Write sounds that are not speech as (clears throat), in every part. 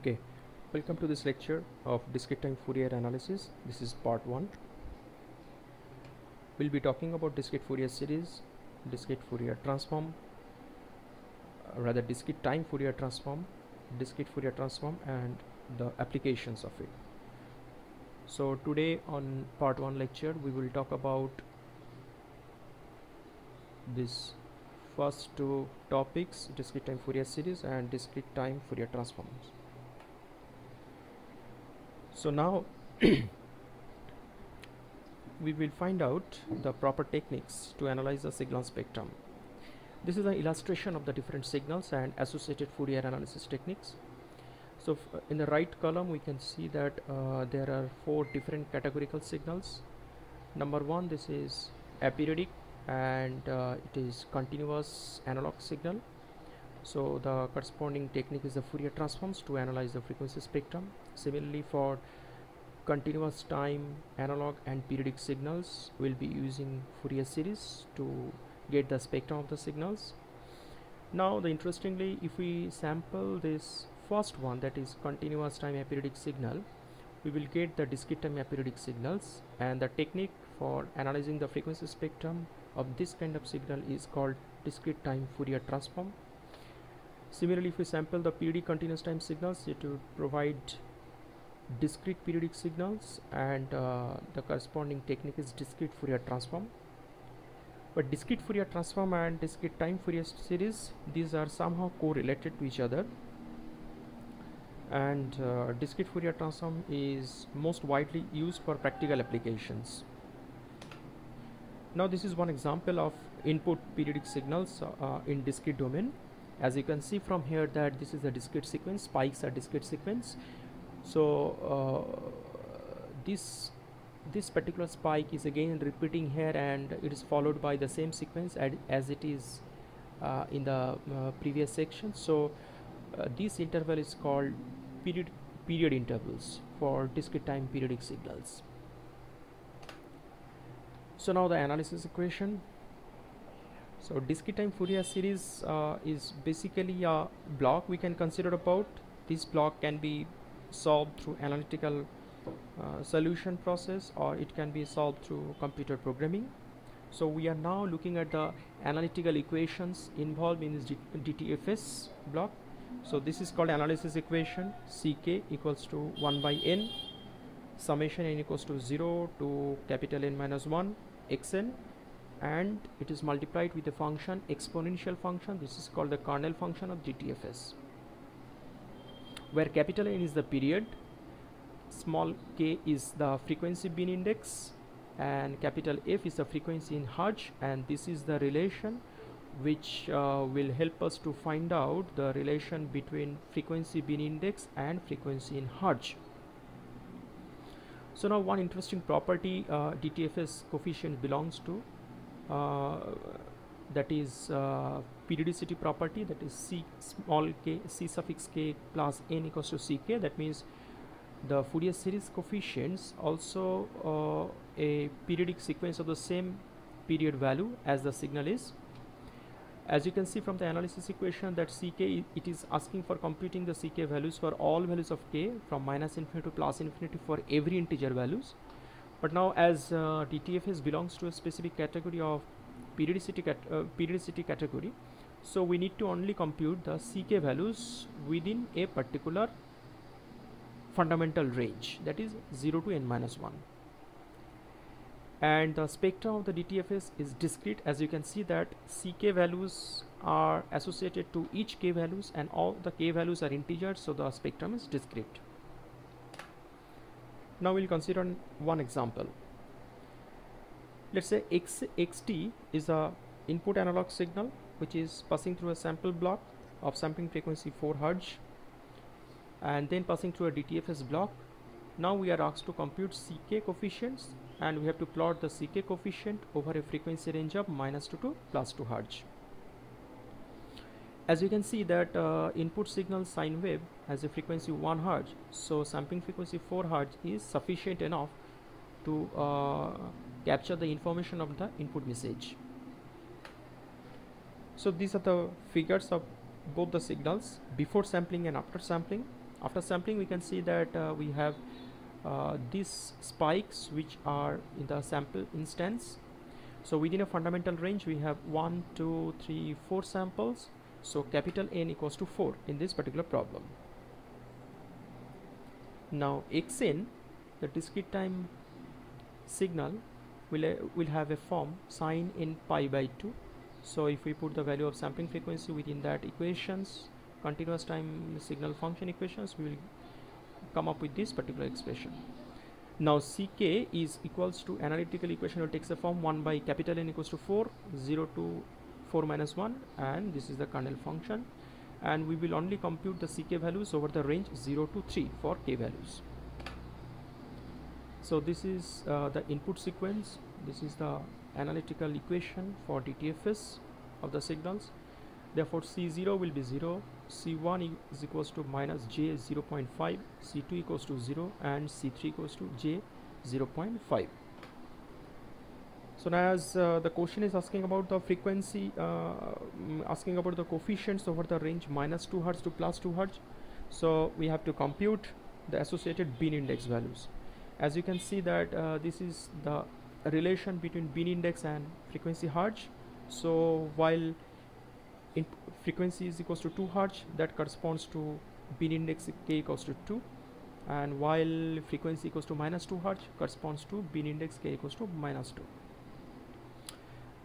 Okay, welcome to this lecture of discrete time Fourier analysis. This is part 1. We'll be talking about discrete Fourier series, discrete Fourier transform, uh, rather discrete time Fourier transform, discrete Fourier transform and the applications of it. So today on part 1 lecture we will talk about this first two topics discrete time Fourier series and discrete time Fourier transforms. So now (clears throat) we will find out the proper techniques to analyze the signal spectrum. This is an illustration of the different signals and associated Fourier analysis techniques. So in the right column we can see that uh, there are four different categorical signals. Number one this is aperiodic and uh, it is continuous analog signal so the corresponding technique is the Fourier transforms to analyze the frequency spectrum. Similarly for continuous time analog and periodic signals we'll be using Fourier series to get the spectrum of the signals. Now the interestingly if we sample this first one that is continuous time aperiodic signal we will get the discrete time aperiodic signals. And the technique for analyzing the frequency spectrum of this kind of signal is called discrete time Fourier transform Similarly, if we sample the periodic continuous time signals, it will provide discrete periodic signals and uh, the corresponding technique is discrete Fourier transform. But discrete Fourier transform and discrete time Fourier series, these are somehow correlated to each other. And uh, discrete Fourier transform is most widely used for practical applications. Now this is one example of input periodic signals uh, in discrete domain as you can see from here that this is a discrete sequence spikes are discrete sequence. So uh, this this particular spike is again repeating here and it is followed by the same sequence ad, as it is uh, in the uh, previous section. So uh, this interval is called period period intervals for discrete time periodic signals. So now the analysis equation so discrete time Fourier series uh, is basically a block we can consider about. This block can be solved through analytical uh, solution process or it can be solved through computer programming. So we are now looking at the analytical equations involved in this DTFS block. So this is called analysis equation Ck equals to 1 by n summation n equals to 0 to capital N minus 1 xn and it is multiplied with a function exponential function. This is called the kernel function of DTFS where capital N is the period small k is the frequency bin index and capital F is the frequency in Hertz and this is the relation which uh, will help us to find out the relation between frequency bin index and frequency in Hertz so now one interesting property uh, DTFS coefficient belongs to that is uh, periodicity property that is c small k c suffix k plus n equals to ck that means the Fourier series coefficients also uh, a periodic sequence of the same period value as the signal is. As you can see from the analysis equation that ck it is asking for computing the ck values for all values of k from minus infinity to plus infinity for every integer values but now as uh, DTFS belongs to a specific category of periodicity, cat uh, periodicity category so we need to only compute the CK values within a particular fundamental range that is 0 to n minus 1 and the spectrum of the DTFS is discrete. As you can see that CK values are associated to each K values and all the K values are integers so the spectrum is discrete now we'll consider one example. Let's say X, xt is a input analog signal which is passing through a sample block of sampling frequency 4 Hz and then passing through a DTFS block. Now we are asked to compute CK coefficients and we have to plot the CK coefficient over a frequency range of minus 2 to plus 2 Hz as you can see that uh, input signal sine wave has a frequency 1 Hz so sampling frequency 4 Hz is sufficient enough to uh, capture the information of the input message. So these are the figures of both the signals before sampling and after sampling. After sampling we can see that uh, we have uh, these spikes which are in the sample instance. So within a fundamental range we have one two three four samples so capital N equals to 4 in this particular problem. Now xn the discrete time signal will, uh, will have a form sine in pi by 2 so if we put the value of sampling frequency within that equations continuous time signal function equations we will come up with this particular expression. Now ck is equals to analytical equation will takes the form 1 by capital N equals to 4 0 to 4 minus 1 and this is the kernel function. And we will only compute the ck values over the range 0 to 3 for k values. So this is uh, the input sequence. This is the analytical equation for DTFS of the signals. Therefore C0 will be 0 C1 is equals to minus J 0.5 C2 equals to 0 and C3 equals to J 0.5 so now as uh, the question is asking about the frequency uh, mm, asking about the coefficients over the range minus 2 hertz to plus 2 hertz. So we have to compute the associated bin index values. As you can see that uh, this is the relation between bin index and frequency hertz. So while frequency is equals to 2 hertz that corresponds to bin index k equals to 2 and while frequency equals to minus 2 hertz corresponds to bin index k equals to minus 2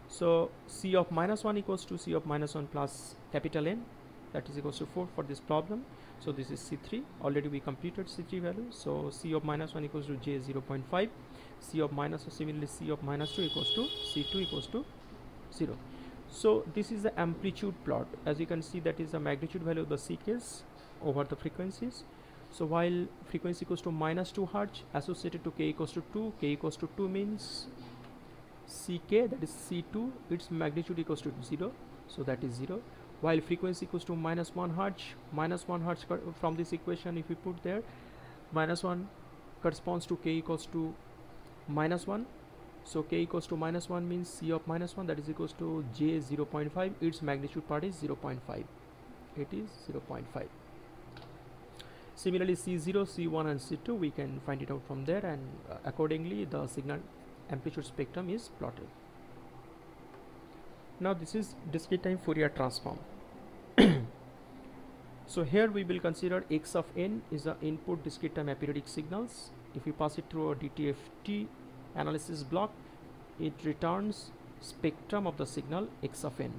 so c of minus 1 equals to c of minus 1 plus capital N that is equals to 4 for this problem. So this is c3 already we computed c3 value. So c of minus 1 equals to j 0.5 c of minus so similarly c of minus 2 equals to c2 equals to 0 so this is the amplitude plot. As you can see that is the magnitude value of the ck's over the frequencies. So while frequency equals to minus 2 hertz associated to k equals to 2 k equals to 2 means ck that is c2 its magnitude equals to 0 so that is 0 while frequency equals to minus 1 hertz minus 1 hertz from this equation if we put there minus 1 corresponds to k equals to minus 1 so k equals to minus 1 means c of minus 1 that is equals to j 0.5 its magnitude part is 0.5 it is 0.5 similarly c0 c1 and c2 we can find it out from there and uh, accordingly the signal amplitude spectrum is plotted. Now this is discrete time Fourier transform. (clears throat) So here we will consider x of n is the input discrete time aperiodic signals. If we pass it through a DTFT analysis block it returns spectrum of the signal x of n.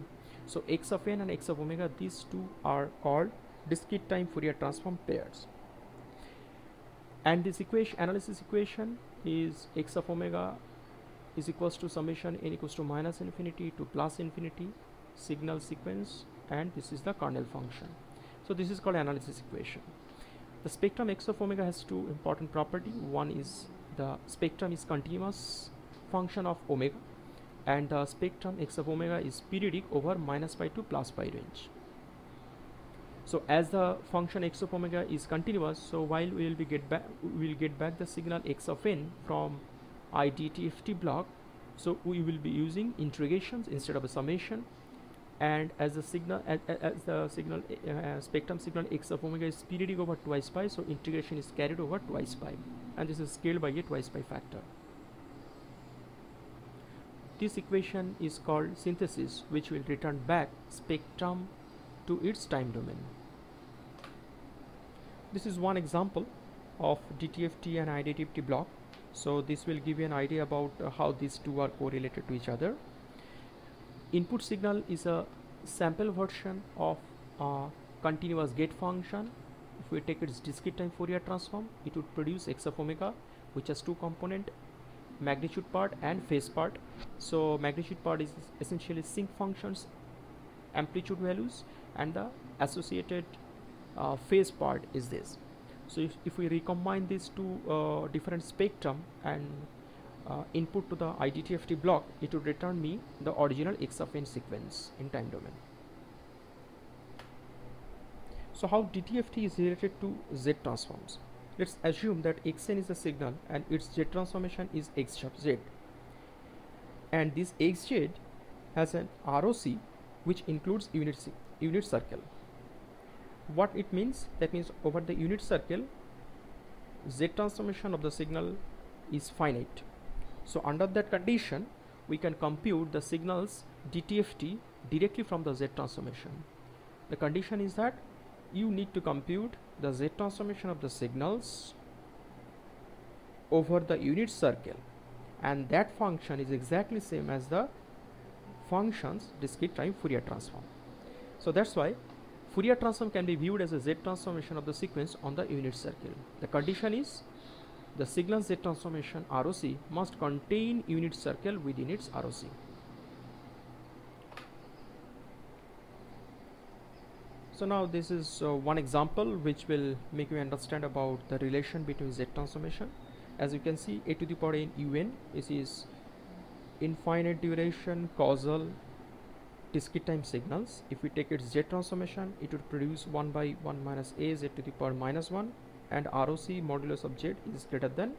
So x of n and x of omega these two are called discrete time Fourier transform pairs. And this equation analysis equation is x of omega is equals to summation n equals to minus infinity to plus infinity signal sequence and this is the kernel function. So this is called analysis equation. The spectrum x of omega has two important property. One is the spectrum is continuous function of omega and the spectrum x of omega is periodic over minus pi to plus pi range. So as the function x of omega is continuous so while we will be get back we will get back the signal x of n from IDTFT block. So we will be using integrations instead of a summation. And as the signal as, as the signal uh, spectrum signal x of omega is periodic over twice pi so integration is carried over twice pi. And this is scaled by a twice pi factor. This equation is called synthesis which will return back spectrum to its time domain. This is one example of DTFT and IDTFT block so this will give you an idea about uh, how these two are correlated to each other. Input signal is a sample version of a continuous gate function. If we take its discrete time Fourier transform it would produce x of omega which has two component magnitude part and phase part. So magnitude part is essentially sinc functions amplitude values and the associated uh, phase part is this so if, if we recombine these two uh, different spectrum and uh, input to the IDTFT block it would return me the original x of n sequence in time domain. So how DTFT is related to Z transforms? Let's assume that xn is a signal and its Z transformation is x sub z. And this xz has an ROC which includes unit unit circle what it means that means over the unit circle z transformation of the signal is finite so under that condition we can compute the signals DTFT directly from the Z transformation. The condition is that you need to compute the Z transformation of the signals over the unit circle and that function is exactly same as the functions discrete time Fourier transform. So that's why Fourier transform can be viewed as a Z transformation of the sequence on the unit circle. The condition is the signal Z transformation ROC must contain unit circle within its ROC. So now this is uh, one example which will make you understand about the relation between Z transformation. As you can see a to the power n un this is infinite duration causal discrete time signals. If we take its Z transformation it would produce 1 by 1 minus a z to the power minus 1 and ROC modulus of z is greater than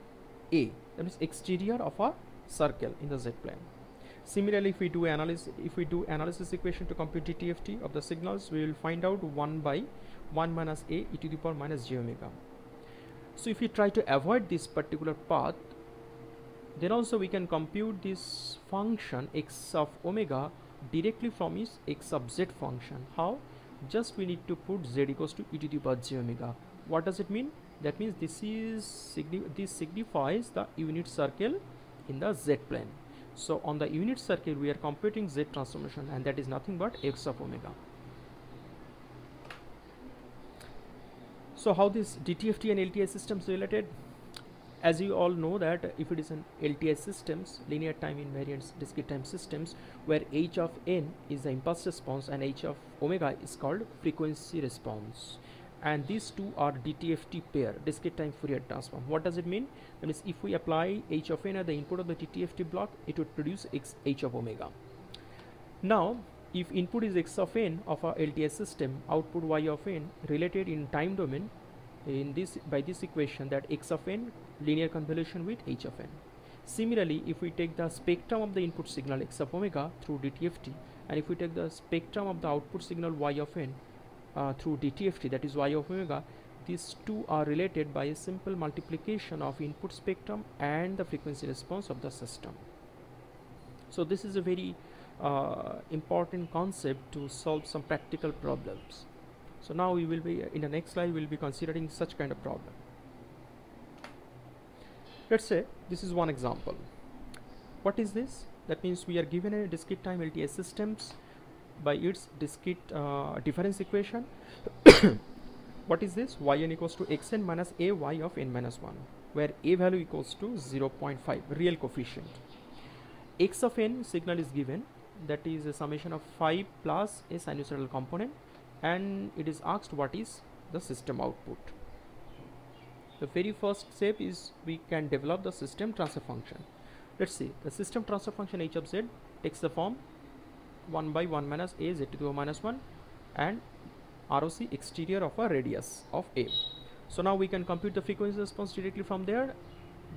a. That means exterior of a circle in the z plane. Similarly if we do analysis if we do analysis equation to compute DTFT of the signals we will find out 1 by 1 minus a e to the power minus j omega. So if we try to avoid this particular path then also we can compute this function x of omega directly from its x sub z function. How? Just we need to put z equals to e to the power j omega. What does it mean? That means this is signi this signifies the unit circle in the z plane. So on the unit circle we are computing z transformation and that is nothing but x of omega. So how this DTFT and LTI systems related as you all know that if it is an LTI systems linear time invariant discrete time systems where h of n is the impulse response and h of omega is called frequency response. And these two are DTFT pair discrete time Fourier transform. What does it mean? That means if we apply h of n at the input of the DTFT block it would produce x h of omega. Now if input is x of n of our LTI system output y of n related in time domain in this by this equation that x of n linear convolution with h of n. Similarly if we take the spectrum of the input signal x of omega through DTFT and if we take the spectrum of the output signal y of n uh, through DTFT that is y of omega these two are related by a simple multiplication of input spectrum and the frequency response of the system. So this is a very uh, important concept to solve some practical problems so now we will be in the next slide we will be considering such kind of problem. Let's say this is one example. What is this? That means we are given a discrete time LTI systems by its discrete uh, difference equation. (coughs) What is this? Yn equals to xn minus a y of n minus 1 where a value equals to 0.5 real coefficient. X of n signal is given that is a summation of 5 plus a sinusoidal component and it is asked what is the system output the very first step is we can develop the system transfer function let's see the system transfer function h of z takes the form 1 by 1 minus a z to the minus 1 and ROC exterior of a radius of a. So now we can compute the frequency response directly from there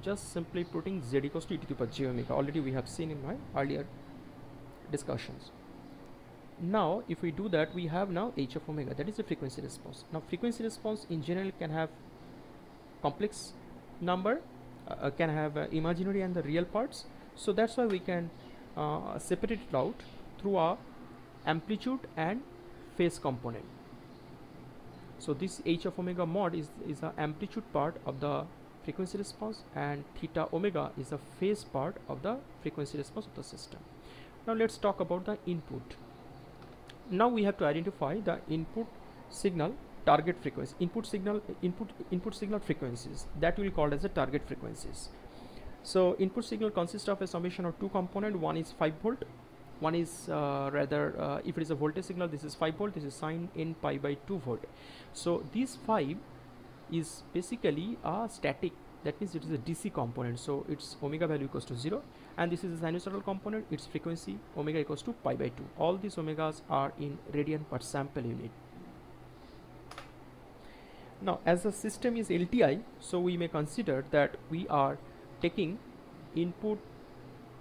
just simply putting z equals to e to the power j omega already we have seen in my earlier discussions. Now if we do that we have now h of omega. That is the frequency response. Now frequency response in general can have complex number uh, uh can have uh, imaginary and the real parts. So that's why we can uh, separate it out through our amplitude and phase component. So this h of omega mod is is the amplitude part of the frequency response and theta omega is the phase part of the frequency response of the system. Now let's talk about the input now we have to identify the input signal target frequency input signal input input signal frequencies. That will called as the target frequencies. So input signal consists of a summation of two component one is 5 volt. One is uh, rather uh, if it is a voltage signal this is 5 volt. This is sine n pi by 2 volt. So this 5 is basically a static. That means it is a DC component. So its omega value equals to 0 and this is the sinusoidal component its frequency omega equals to pi by 2 all these omegas are in radian per sample unit. Now as the system is LTI so we may consider that we are taking input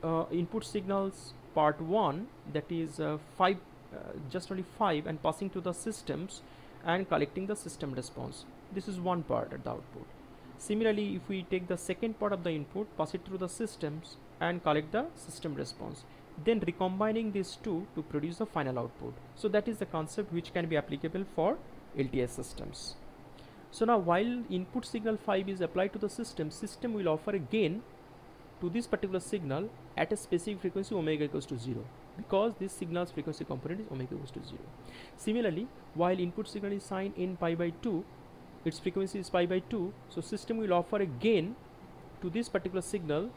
uh, input signals part 1 that is uh, 5 uh, just only 5 and passing to the systems and collecting the system response. This is one part at the output similarly if we take the second part of the input pass it through the systems and collect the system response then recombining these two to produce the final output. So that is the concept which can be applicable for LTI systems. So now while input signal 5 is applied to the system system will offer a gain to this particular signal at a specific frequency omega equals to 0 because this signal's frequency component is omega equals to 0 similarly while input signal is signed in pi by 2 its frequency is pi by 2 so system will offer a gain to this particular signal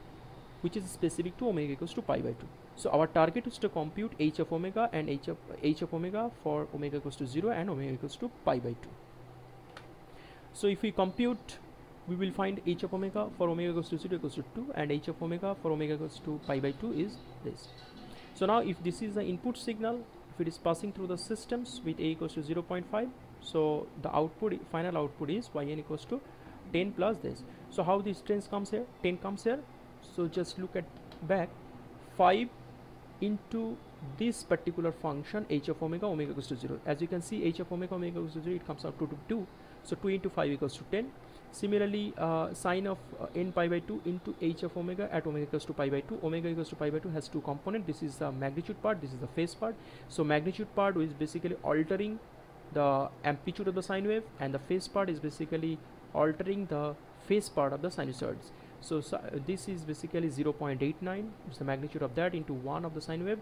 which is specific to omega equals to pi by 2 so our target is to compute h of omega and h of h of omega for omega equals to 0 and omega equals to pi by 2 so if we compute we will find h of omega for omega equals to 0 equals to 2 and h of omega for omega equals to pi by 2 is this. So now if this is the input signal if it is passing through the systems with a equals to 0.5 so the output final output is yn equals to 10 plus this. So how this 10 comes here? 10 comes here. So just look at back. 5 into this particular function h of omega omega equals to 0 as you can see h of omega omega equals to 0 it comes out to 2 so 2 into 5 equals to 10 similarly uh, sine of uh, n pi by 2 into h of omega at omega equals to pi by 2 omega equals to pi by 2 has two component. This is the magnitude part. This is the phase part. So magnitude part is basically altering the amplitude of the sine wave and the phase part is basically altering the phase part of the sinusoids. So, so this is basically 0.89 it's the magnitude of that into 1 of the sine wave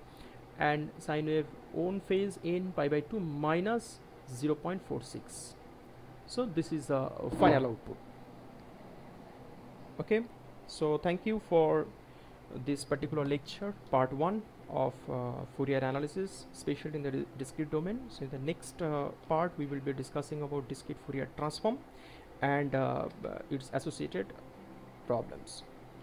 and sine wave own phase in pi by 2 minus 0.46 so this is the final output. Okay? So thank you for this particular lecture part 1 of uh, Fourier analysis especially in the discrete domain. So in the next uh, part we will be discussing about discrete Fourier transform and uh, its associated problems